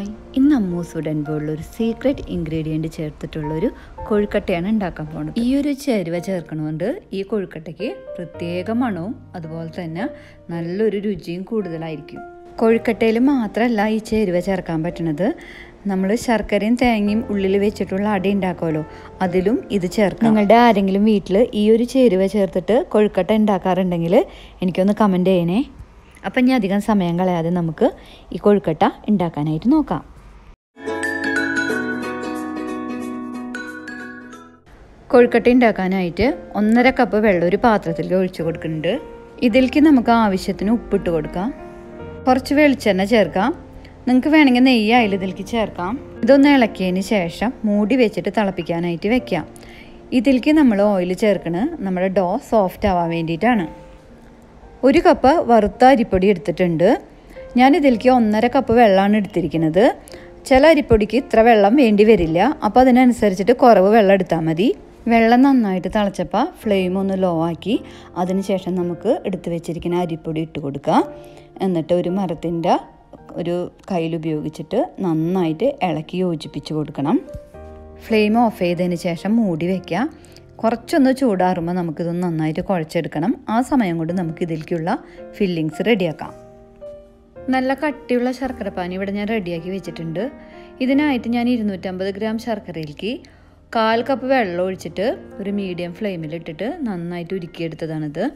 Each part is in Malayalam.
ഹായ്. ഇന്ന് അമ്മൂസ് ഉടൻ പോലുള്ള ഒരു സീക്രട്ട് ഇൻഗ്രീഡിയന്റ് ചേർത്തിട്ടുള്ള ഒരു കൊഴുക്കട്ടയാണ് ഉണ്ടാക്കാൻ പോകുന്നത് ഈ ഒരു ചേരുവ ചേർക്കണമുണ്ട് ഈ കൊഴുക്കട്ടയ്ക്ക് പ്രത്യേക മണവും അതുപോലെ തന്നെ നല്ലൊരു രുചിയും കൂടുതലായിരിക്കും. കൊഴുക്കട്ടയിൽ മാത്രമല്ല ഈ ചേരുവ ചേർക്കാൻ പറ്റുന്നത് നമ്മൾ ശർക്കരയും തേങ്ങയും ഉള്ളിൽ വെച്ചിട്ടുള്ള അടി ഉണ്ടാക്കുമല്ലോ അതിലും ഇത് ചേർക്കാം നിങ്ങളുടെ ആരെങ്കിലും വീട്ടിൽ ഈ ഒരു ചേരുവ ചേർത്തിട്ട് കൊഴുക്കട്ട ഉണ്ടാക്കാറുണ്ടെങ്കിൽ എനിക്കൊന്ന് കമന്റ് ചെയ്യണേ. അപ്പം ഇനി അധികം സമയം കളയാതെ നമുക്ക് ഈ കൊഴുക്കട്ട ഉണ്ടാക്കാനായിട്ട് നോക്കാം. കൊഴുക്കട്ട ഉണ്ടാക്കാനായിട്ട് ഒന്നര കപ്പ് വെള്ളം ഒരു പാത്രത്തിലേക്ക് ഒഴിച്ചു കൊടുക്കുന്നുണ്ട്. ഇതിലേക്ക് നമുക്ക് ആവശ്യത്തിന് ഉപ്പിട്ട് കൊടുക്കാം. കുറച്ച് വെളിച്ചെണ്ണ ചേർക്കാം. നിങ്ങൾക്ക് വേണമെങ്കിൽ നെയ്യ് അതിൽ ഇതിലേക്ക് ചേർക്കാം. ഇതൊന്ന് ഇളക്കിയതിന് ശേഷം മൂടി വെച്ചിട്ട് തിളപ്പിക്കാനായിട്ട് വെക്കാം. ഇതിലേക്ക് നമ്മൾ ഓയിൽ ചേർക്കണത് നമ്മുടെ ഡോ സോഫ്റ്റ് ആവാൻ വേണ്ടിയിട്ടാണ്. ഒരു കപ്പ് വറുത്ത അരിപ്പൊടി എടുത്തിട്ടുണ്ട്. ഞാനിതിലേക്ക് ഒന്നര കപ്പ് വെള്ളമാണ് എടുത്തിരിക്കുന്നത്. ചില അരിപ്പൊടിക്ക് ഇത്ര വെള്ളം വേണ്ടി വരില്ല. അപ്പോൾ അതിനനുസരിച്ചിട്ട് കുറവ് വെള്ളം എടുത്താൽ മതി. വെള്ളം നന്നായിട്ട് തിളച്ചപ്പോൾ ഫ്ലെയിം ഒന്ന് ലോ ആക്കി അതിനുശേഷം നമുക്ക് എടുത്തു വെച്ചിരിക്കുന്ന അരിപ്പൊടി ഇട്ട് കൊടുക്കുക. എന്നിട്ട് ഒരു മരത്തിന്റെ ഒരു കയ്യിൽ ഉപയോഗിച്ചിട്ട് നന്നായിട്ട് ഇളക്കി യോജിപ്പിച്ച് കൊടുക്കണം. ഫ്ലെയിം ഓഫ് ചെയ്തതിന് ശേഷം മൂടി വയ്ക്കുക കുറച്ചൊന്ന് ചൂടാറുമ്പോൾ നമുക്കിതൊന്ന് നന്നായിട്ട് കുഴച്ചെടുക്കണം. ആ സമയം കൊണ്ട് നമുക്ക് ഇതിലേക്കുള്ള ഫില്ലിങ്സ് റെഡിയാക്കാം. നല്ല കട്ടിയുള്ള ശർക്കരപ്പാനി ഇവിടെ ഞാൻ റെഡിയാക്കി വെച്ചിട്ടുണ്ട്. ഇതിനായിട്ട് ഞാൻ ഇരുന്നൂറ്റമ്പത് ഗ്രാം ശർക്കരയിലേക്ക് കാൽ കപ്പ് വെള്ളം ഒഴിച്ചിട്ട് ഒരു മീഡിയം ഫ്ലെയിമിലിട്ടിട്ട് നന്നായിട്ട് ഉരുക്കിയെടുത്തതാണിത്.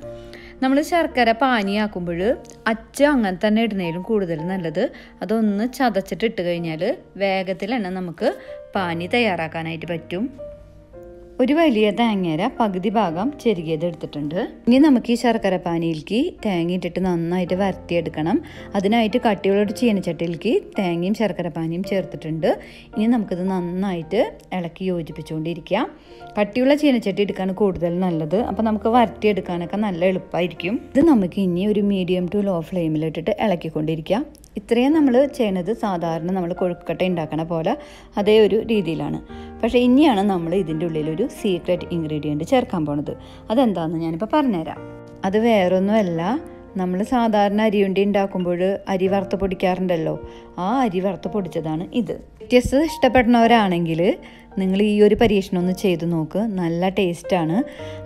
നമ്മൾ ശർക്കര പാനിയാക്കുമ്പോൾ അച്ച അങ്ങനെ തന്നെ ഇടുന്നതിലും കൂടുതൽ നല്ലത്. അതൊന്ന് ചതച്ചിട്ട് ഇട്ട് കഴിഞ്ഞാൽ വേഗത്തിൽ തന്നെ നമുക്ക് പാനി തയ്യാറാക്കാനായിട്ട് പറ്റും. ഒരു വലിയ തേങ്ങര പകുതി ഭാഗം ചെരുകിയത് എടുത്തിട്ടുണ്ട്. ഇനി നമുക്ക് ഈ ശർക്കര പാനിയിലേക്ക് തേങ്ങ ഇട്ടിട്ട് നന്നായിട്ട് വരത്തിയെടുക്കണം. അതിനായിട്ട് കട്ടിയുള്ള ഒരു ചീനച്ചട്ടിയിലേക്ക് തേങ്ങയും ശർക്കര പാനിയും ചേർത്തിട്ടുണ്ട്. ഇനി നമുക്കിത് നന്നായിട്ട് ഇളക്കി യോജിപ്പിച്ചുകൊണ്ടിരിക്കാം കട്ടിയുള്ള ചീനച്ചട്ടി എടുക്കാൻ കൂടുതൽ നല്ലത്. അപ്പോൾ നമുക്ക് വരട്ടിയെടുക്കാനൊക്കെ നല്ല എളുപ്പമായിരിക്കും ഇത് നമുക്ക് ഇനി ഒരു മീഡിയം ടു ലോ ഫ്ലെയിമിലിട്ടിട്ട് ഇളക്കിക്കൊണ്ടിരിക്കാം ഇത്രയും നമ്മൾ ചെയ്യണത് സാധാരണ നമ്മൾ കൊഴുക്കട്ട ഉണ്ടാക്കണ പോലെ അതേ ഒരു രീതിയിലാണ്. പക്ഷേ ഇനിയാണ് നമ്മൾ ഇതിന്റെ ഉള്ളിൽ ഒരു സീക്രട്ട് ഇൻഗ്രീഡിയന്റ് ചേർക്കാൻ പോണത്. അതെന്താണെന്ന് ഞാനിപ്പോൾ പറഞ്ഞുതരാം അത് വേറൊന്നുമല്ല നമ്മൾ സാധാരണ അരിയുണ്ടി ഉണ്ടാക്കുമ്പോൾ അരി വറുത്ത് പൊടിക്കാറുണ്ടല്ലോ ആ അരി വറുത്ത് പൊടിച്ചതാണ് ഇത്. വ്യത്യസ്തത ഇഷ്ടപ്പെടുന്നവരാണെങ്കിൽ നിങ്ങൾ ഈ ഒരു പരീക്ഷണം ഒന്ന് ചെയ്ത് നോക്ക് നല്ല ടേസ്റ്റാണ്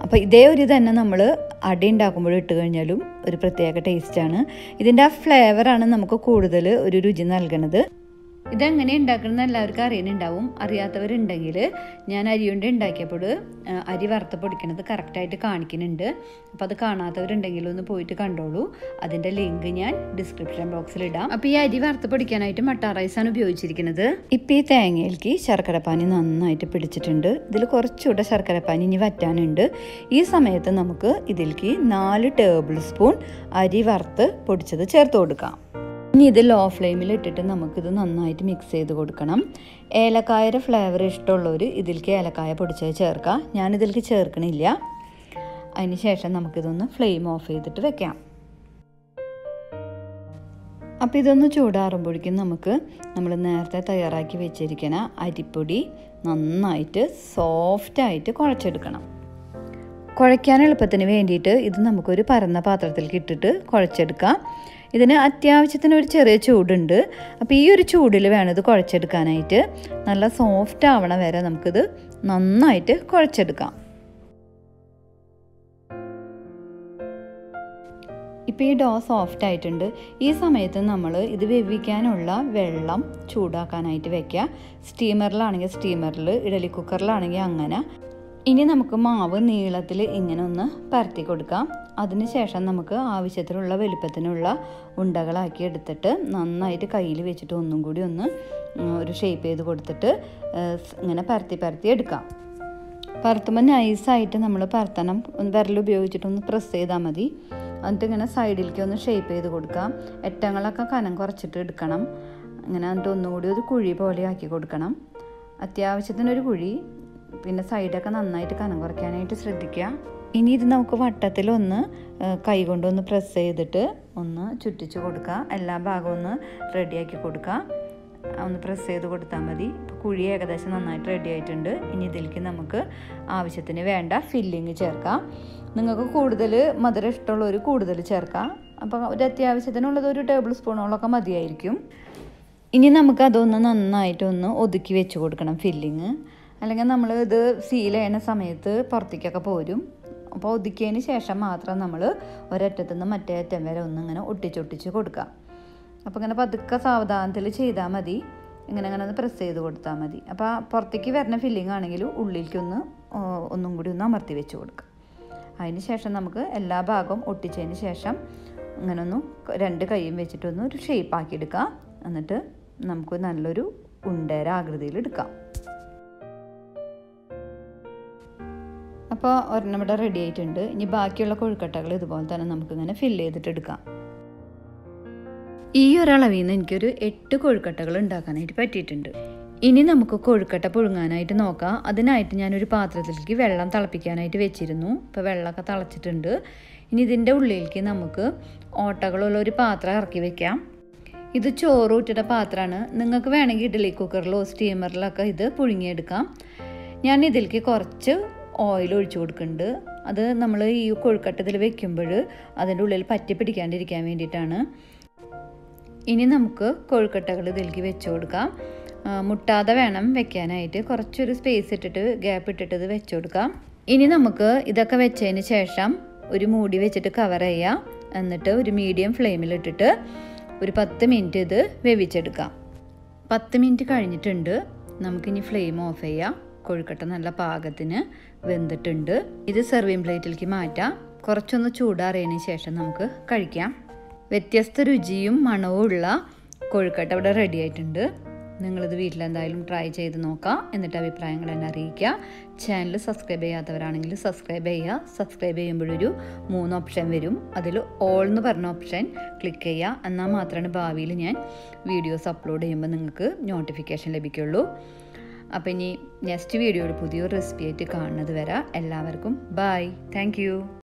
അപ്പോൾ ഇതേ ഒരു തന്നെ നമ്മൾ അട ഉണ്ടാക്കുമ്പോൾ ഇട്ട് കഴിഞ്ഞാലും ഒരു പ്രത്യേക ടേസ്റ്റാണ് ഇതിന്റെ ആ ഫ്ലേവറാണ് നമുക്ക് കൂടുതൽ ഒരു രുചി നൽകണത്. ഇതെങ്ങനെ ഉണ്ടാക്കണമെന്ന് എല്ലാവർക്കും അറിയുന്നുണ്ടാവും. അറിയാത്തവരുണ്ടെങ്കിൽ ഞാൻ അരി കൊണ്ട് ഉണ്ടാക്കിയപ്പോൾ അരി വറുത്ത് പൊടിക്കണത് കറക്റ്റായിട്ട് കാണിക്കുന്നുണ്ട്. അപ്പോൾ അത് കാണാത്തവരുണ്ടെങ്കിൽ ഒന്ന് പോയിട്ട് കണ്ടോളൂ. അതിന്റെ ലിങ്ക് ഞാൻ ഡിസ്ക്രിപ്ഷൻ ബോക്സിൽ ഇടാം. അപ്പോൾ ഈ അരി വറുത്ത് പൊടിക്കാനായിട്ട് മട്ട റൈസാണ് ഉപയോഗിച്ചിരിക്കുന്നത്. ഇപ്പോൾ ഈ തേങ്ങയിലേക്ക് ശർക്കരപ്പാനി നന്നായിട്ട് പിടിച്ചിട്ടുണ്ട്. ഇതിൽ കുറച്ചുകൂടെ ശർക്കരപ്പാനി ഇനി വറ്റാനുണ്ട്. ഈ സമയത്ത് നമുക്ക് ഇതിലേക്ക് നാല് ടേബിൾ സ്പൂൺ അരി വറുത്ത് പൊടിച്ചത് ചേർത്ത് കൊടുക്കാം. ഇനി ഇത് ലോ ഫ്ലെയിമിൽ ഇട്ടിട്ട് നമുക്കിത് നന്നായിട്ട് മിക്സ് ചെയ്ത് കൊടുക്കണം. ഏലക്കായയുടെ ഫ്ലേവർ ഇഷ്ടമുള്ളവർ ഇതിലേക്ക് ഏലക്കായ പൊടിച്ചത് ചേർക്കാം. ഞാനിതിലേക്ക് ചേർക്കണില്ല. അതിന് ശേഷം നമുക്കിതൊന്ന് ഫ്ലെയിം ഓഫ് ചെയ്തിട്ട് വെക്കാം. അപ്പോൾ ഇതൊന്ന് ചൂടാറുമ്പോഴേക്കും നമുക്ക് നമ്മൾ നേരത്തെ തയ്യാറാക്കി വെച്ചിരിക്കുന്ന അരിപ്പൊടി നന്നായിട്ട് സോഫ്റ്റായിട്ട് കുഴച്ചെടുക്കണം. കുഴയ്ക്കാൻ എളുപ്പത്തിന് വേണ്ടിയിട്ട് ഇത് നമുക്കൊരു പരന്ന പാത്രത്തിലേക്ക് ഇട്ടിട്ട് കുഴച്ചെടുക്കാം. ഇതിന് അത്യാവശ്യത്തിന് ഒരു ചെറിയ ചൂടുണ്ട്. അപ്പോൾ ഈ ഒരു ചൂടിൽ വേണം ഇത് കുഴച്ചെടുക്കാനായിട്ട്. നല്ല സോഫ്റ്റ് ആവണ വരെ നമുക്കിത് നന്നായിട്ട് കുഴച്ചെടുക്കാം. ഇപ്പോൾ ഈ ഡോ സോഫ്റ്റ് ആയിട്ടുണ്ട്. ഈ സമയത്ത് നമ്മൾ ഇത് വേവിക്കാനുള്ള വെള്ളം ചൂടാക്കാനായിട്ട് വെക്കുക. സ്റ്റീമറിലാണെങ്കിൽ സ്റ്റീമറിൽ ഇഡലി കുക്കറിലാണെങ്കിൽ അങ്ങനെ. ഇനി നമുക്ക് മാവ് നീളത്തിൽ ഇങ്ങനെ ഒന്ന് പരത്തി കൊടുക്കാം. അതിനുശേഷം നമുക്ക് ആവശ്യത്തിനുള്ള വലുപ്പത്തിനുള്ള ഉണ്ടകളാക്കി എടുത്തിട്ട് നന്നായിട്ട് കയ്യിൽ വെച്ചിട്ട് ഒന്നും കൂടി ഒന്ന് ഒരു ഷേപ്പ് ചെയ്ത് കൊടുത്തിട്ട് ഇങ്ങനെ പരത്തി പരത്തി എടുക്കാം. പരത്തുമ്പോൾ നൈസായിട്ട് നമ്മൾ പരത്തണം. വിരൽ ഉപയോഗിച്ചിട്ടൊന്ന് പ്രസ് ചെയ്താൽ മതി. എന്നിട്ട് ഇങ്ങനെ സൈഡിലേക്ക് ഒന്ന് ഷേപ്പ് ചെയ്ത് കൊടുക്കാം. എറ്റങ്ങളൊക്കെ കനം കുറച്ചിട്ട് എടുക്കണം. ഇങ്ങനെ എന്നിട്ട് ഒന്നുകൂടി ഒരു കുഴി പോലെ ആക്കി കൊടുക്കണം. അത്യാവശ്യത്തിനൊരു കുഴി. പിന്നെ സൈഡൊക്കെ നന്നായിട്ട് കനം കുറയ്ക്കാനായിട്ട് ശ്രദ്ധിക്കുക. ഇനി ഇത് നമുക്ക് വട്ടത്തിലൊന്ന് കൈകൊണ്ടൊന്ന് പ്രസ് ചെയ്തിട്ട് ഒന്ന് ചുറ്റിച്ച് കൊടുക്കുക എല്ലാ ഭാഗവും ഒന്ന് റെഡിയാക്കി കൊടുക്കുക ഒന്ന് പ്രസ് ചെയ്ത് കൊടുത്താൽ മതി. കുഴി ഏകദേശം നന്നായിട്ട് റെഡി ആയിട്ടുണ്ട്. ഇനി ഇതിലേക്ക് നമുക്ക് ആവശ്യത്തിന് വേണ്ട ഫില്ലിങ് ചേർക്കാം. നിങ്ങൾക്ക് കൂടുതൽ മധുരം ഇഷ്ടമുള്ളവർ കൂടുതൽ ചേർക്കാം. അപ്പോൾ ഒരു അത്യാവശ്യത്തിനുള്ളത് ഒരു ടേബിൾ സ്പൂണോളൊക്കെ മതിയായിരിക്കും. ഇനി നമുക്ക് അതൊന്ന് നന്നായിട്ടൊന്ന് ഒതുക്കി വെച്ച് കൊടുക്കണം ഫില്ലിങ് അല്ലെങ്കിൽ നമ്മൾ ഇത് സീൽ ചെയ്യുന്ന സമയത്ത് പുറത്തേക്കൊക്കെ പോരും. അപ്പോൾ ഒതുക്കിയതിന് ശേഷം മാത്രം നമ്മൾ ഒരറ്റത്തു നിന്ന് മറ്റേ അറ്റം വരെ ഒന്നിങ്ങനെ ഒട്ടിച്ചൊട്ടിച്ച് കൊടുക്കുക. അപ്പോൾ ഇങ്ങനെ പതുക്കെ സാവധാനത്തിൽ ചെയ്താൽ മതി. ഇങ്ങനെ അങ്ങനെ ഒന്ന് പ്രസ് ചെയ്ത് കൊടുത്താൽ മതി. അപ്പോൾ പുറത്തേക്ക് വരുന്ന ഫില്ലിംഗ് ആണെങ്കിൽ ഉള്ളിലേക്കൊന്ന് ഒന്നും കൂടി ഒന്ന് അമർത്തി വെച്ച് കൊടുക്കുക. അതിന് ശേഷം നമുക്ക് എല്ലാ ഭാഗവും ഒട്ടിച്ചതിന് ശേഷം ഇങ്ങനെ ഒന്ന് രണ്ട് കൈയും വെച്ചിട്ടൊന്ന് ഒരു ഷേപ്പ് ആക്കി എടുക്കാം എന്നിട്ട് നമുക്ക് നല്ലൊരു ഉണ്ടേര ആകൃതിയിൽ എടുക്കാം. അപ്പോൾ ഒരെണ്ണം ഇവിടെ റെഡി ആയിട്ടുണ്ട്. ഇനി ബാക്കിയുള്ള കൊഴുക്കട്ടകൾ ഇതുപോലെ തന്നെ നമുക്കിങ്ങനെ ഫില്ല് ചെയ്തിട്ട് എടുക്കാം. ഈ ഒരളവിൽ നിന്ന് എനിക്കൊരു എട്ട് കൊഴുക്കട്ടകൾ ഉണ്ടാക്കാനായിട്ട് പറ്റിയിട്ടുണ്ട്. ഇനി നമുക്ക് കൊഴുക്കട്ട പുഴുങ്ങാനായിട്ട് നോക്കാം. അതിനായിട്ട് ഞാനൊരു പാത്രത്തിലേക്ക് വെള്ളം തിളപ്പിക്കാനായിട്ട് വെച്ചിരുന്നു. ഇപ്പോൾ വെള്ളമൊക്കെ തിളച്ചിട്ടുണ്ട്. ഇനി ഇതിന്റെ ഉള്ളിലേക്ക് നമുക്ക് ഓട്ടകളുള്ള ഒരു പാത്രം ഇറക്കി വെക്കാം. ഇത് ചോറ് ഊറ്റിയുടെ പാത്രമാണ്. നിങ്ങൾക്ക് വേണമെങ്കിൽ ഇഡ്ഡലി കുക്കറിലോ സ്റ്റീമറിലൊക്കെ ഇത് പുഴുങ്ങിയെടുക്കാം. ഞാൻ ഇതിലേക്ക് കുറച്ച് ഓയിൽ ഒഴിച്ചു കൊടുക്കുന്നുണ്ട്. അത് നമ്മൾ ഈ കൊഴുക്കട്ടത്തിൽ വെക്കുമ്പോൾ അതിന്റെ ഉള്ളിൽ പറ്റി പിടിക്കാണ്ടിരിക്കാൻ വേണ്ടിയിട്ടാണ്. ഇനി നമുക്ക് കൊഴുക്കട്ടകൾ ഇതിലേക്ക് വെച്ച് കൊടുക്കാം. മുട്ടാതെ വേണം വെക്കാനായിട്ട്. കുറച്ചൊരു സ്പേസ് ഇട്ടിട്ട് ഗ്യാപ്പ് ഇട്ടിട്ട് ഇത് വെച്ച് കൊടുക്കാം. ഇനി നമുക്ക് ഇതൊക്കെ വെച്ചതിന് ശേഷം ഒരു മൂടി വെച്ചിട്ട് കവർ ചെയ്യാം. എന്നിട്ട് ഒരു മീഡിയം ഫ്ലെയിമിലിട്ടിട്ട് ഒരു പത്ത് മിനിറ്റ് ഇത് വേവിച്ചെടുക്കാം. പത്ത് മിനിറ്റ് കഴിഞ്ഞിട്ടുണ്ട്. നമുക്കിനി ഫ്ലെയിം ഓഫ് ചെയ്യാം. കൊഴുക്കട്ട നല്ല പാകത്തിന് വെന്തിട്ടുണ്ട്. ഇത് സെർവിങ് പ്ലേറ്റിലേക്ക് മാറ്റാം. കുറച്ചൊന്ന് ചൂടാറിയതിന് ശേഷം നമുക്ക് കഴിക്കാം. വ്യത്യസ്ത രുചിയും മണവും ഉള്ള കൊഴുക്കട്ട ഇവിടെ റെഡി ആയിട്ടുണ്ട്. നിങ്ങളിത് വീട്ടിലെന്തായാലും ട്രൈ ചെയ്ത് നോക്കാം. എന്നിട്ട് അഭിപ്രായങ്ങൾ എന്നെ അറിയിക്കുക. ചാനൽ സബ്സ്ക്രൈബ് ചെയ്യാത്തവരാണെങ്കിൽ സബ്സ്ക്രൈബ് ചെയ്യുക. സബ്സ്ക്രൈബ് ചെയ്യുമ്പോഴൊരു മൂന്ന് ഓപ്ഷൻ വരും. അതിൽ ഓൾ എന്ന് പറഞ്ഞ ഓപ്ഷൻ ക്ലിക്ക് ചെയ്യുക. എന്നാൽ മാത്രമാണ് ഭാവിയിൽ ഞാൻ വീഡിയോസ് അപ്ലോഡ് ചെയ്യുമ്പോൾ നിങ്ങൾക്ക് നോട്ടിഫിക്കേഷൻ ലഭിക്കുള്ളൂ. അപ്പോൾ ഇനി നെക്സ്റ്റ് വീഡിയോയിൽ പുതിയൊരു റെസിപ്പി ആയിട്ട് കാണുന്നത് വരാം എല്ലാവർക്കും ബായ് താങ്ക്